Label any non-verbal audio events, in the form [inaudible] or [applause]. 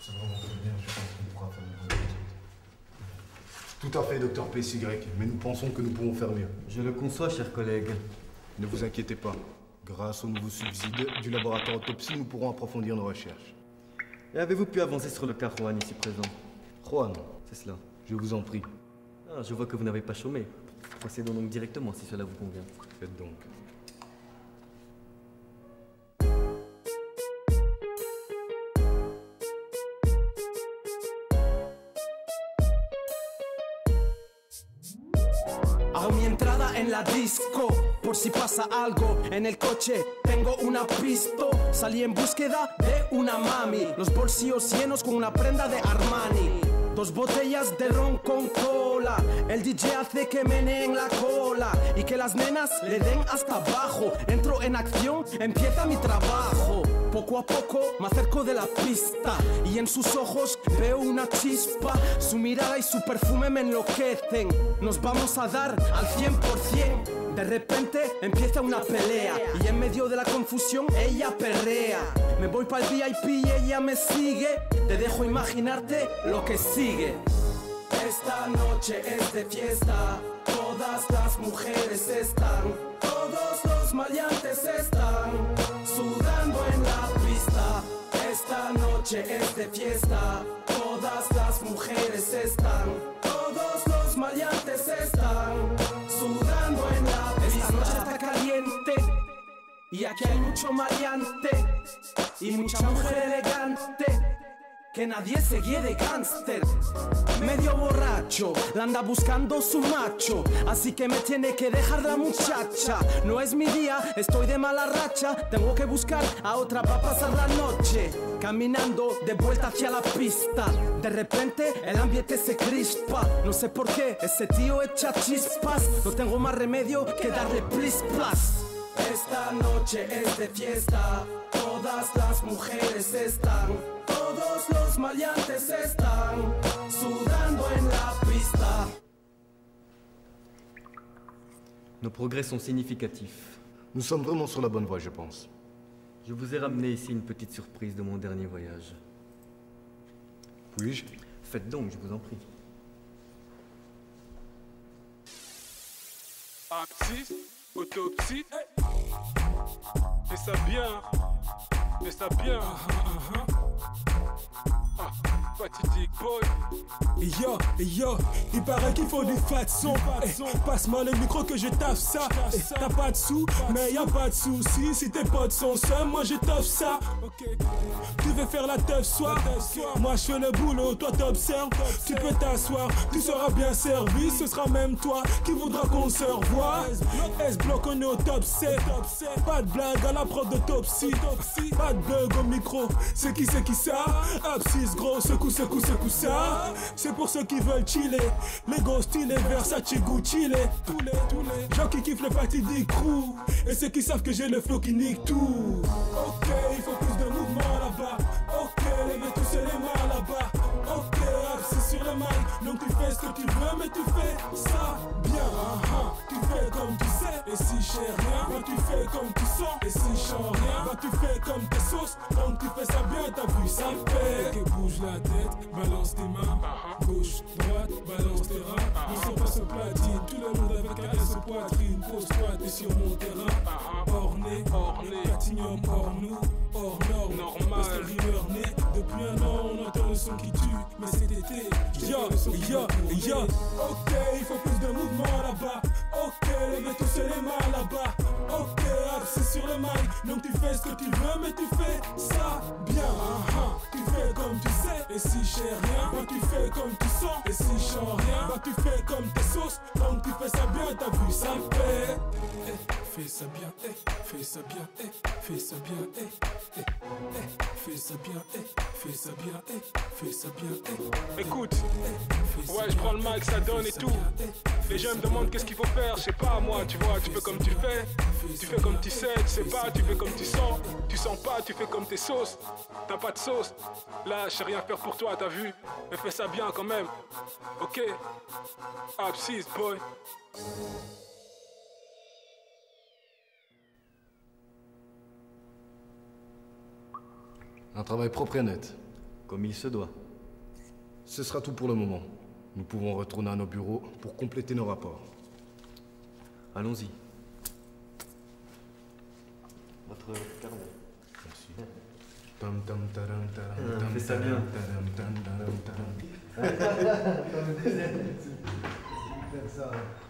C'est vraiment très bien, je pense qu'on pourra faire étude. Tout à fait, docteur PCY, mais nous pensons que nous pouvons faire mieux. Je le conçois, cher collègue. Ne vous inquiétez pas. Grâce aux nouveaux subsides du laboratoire autopsie, nous pourrons approfondir nos recherches. Et avez-vous pu avancer sur le cas Juan ici présent? Juan, C'est cela. je vous en prie, Ah, je vois que vous n'avez pas chômé. Procédons donc directement si cela vous convient. faites donc. La disco, por si pasa algo en el coche. Tengo una pisto, salí en búsqueda de una mami. Los bolsillos llenos con una prenda de Armani. Dos botellas de ron con cola. El DJ hace que meneen la cola y que las nenas le den hasta abajo. Entro en acción, empieza mi trabajo. Poco a poco me acerco de la pista y en sus ojos veo una chispa. Su mirada y su perfume me enloquecen. Nos vamos a dar al 100%. De repente empieza una pelea y en medio de la confusión ella perrea. Me voy para el VIP y ella me sigue. Te dejo imaginarte lo que sigue. Esta noche es de fiesta, todas las mujeres están, todos los maleantes están sudando en la pista. Esta noche es de fiesta, todas las mujeres están, todos los maleantes están sudando en la pista. Esta noche está caliente y aquí hay mucho maleante y mucha mujer elegante. Que nadie se guíe de gánster Medio borracho, la anda buscando su macho. Así que me tiene que dejar la muchacha. No es mi día, estoy de mala racha. Tengo que buscar a otra para pasar la noche. Caminando de vuelta hacia la pista. De repente el ambiente se crispa. No sé por qué, ese tío echa chispas. No tengo más remedio que darle plis plas esta noche es de fiesta, todas las mujeres están, todos los maleantes están sudando en la pista. Nos progrès sont significatifs. Nous sommes vraiment sur la bonne voie, je pense. Je vous ai ramené ici une petite surprise de mon dernier voyage. Puis-je? Faites donc, je vous en prie. Autopsie. Fais ça bien. Fais ça bien. Ah, fatidique boy. Yo, yo, il paraît qu'il faut du fat son. Eh, Passe-moi le micro que je taffe ça. Eh, T'as pas de sous, mais y a pas de soucis. Si tes potes sont seuls, moi je t'offre ça. Tu veux faire la teuf soir? Moi je fais le boulot, toi t'observes. Tu peux t'asseoir, tu seras bien servi. Ce sera même toi qui voudra qu'on se revoie. S-bloc, on est au top 7. Pas de blague à la prod d'autopsie. Pas de bug au micro. C'est qui, c'est qui ça? Abscisse gros, secoue, C'est pour ceux qui veulent chiller. Les gros stylés, Versace, Gucci, les tous les, tous les gens qui kiffent le fatidique crew. Et ceux qui savent que j'ai le flow qui nique tout. Ok, il faut plus de mouvement là-bas. Ok, levez tous les mains là-bas. Ok, c'est sur le mic. Donc tu fais ce que tu veux, mais tu fais ça bien. ah, ah. Tu fais comme tu sais. Et si j'ai rien, bah tu fais comme tu sens. Et si je sens rien, bah tu fais comme tes sauces. Donc tu fais t'as vu ça fait. Ok, bouge la tête, balance tes mains. Gauche, droite, balance tes reins. Nous sommes pas sur platine, tout le monde avec un S poitrine. Pose-toi, t'es sur mon terrain. Orné, orné, platinium hors nous, hors norme. Normal. Parce que rimeur né, depuis un an, on entend le son qui tue. Mais cet été, yo, yo, yo. Ok, il faut plus de mouvement là-bas. Ok, levez tous les mains là-bas. C'est sur le mic. Donc tu fais ce que tu veux, mais tu fais ça bien. ah. Tu fais comme tu sais. Et si j'ai rien, bah tu fais comme tu sens. Et si je rien, bah tu fais comme tes sauces. Donc tu fais ça bien, t'as vu ça fait. Eh, Fais ça bien, eh, fais ça bien, eh, fais ça bien, eh, eh, eh, fais ça bien, eh, fais ça bien, eh, fais ça bien, eh, Écoute, fais ça ouais, je prends le mic, ça donne et tout. Les gens me demandent qu'est-ce qu'il faut faire, je sais pas moi, tu vois, tu fais comme tu fais, tu fais comme tu sais, tu sais pas, tu fais comme tu sens, tu sens pas, tu fais comme tes sauces, t'as pas de sauce, là je sais rien faire pour toi, t'as vu, mais fais ça bien quand même, ok, Abscisse boy. Un travail propre et net. comme il se doit. Ce sera tout pour le moment. Nous pouvons retourner à nos bureaux pour compléter nos rapports. Allons-y. Votre carnet. Merci. Tam, tam, taram, taram, tam, fais ça taram, bien. taram, tam, taram, taram. [laughs]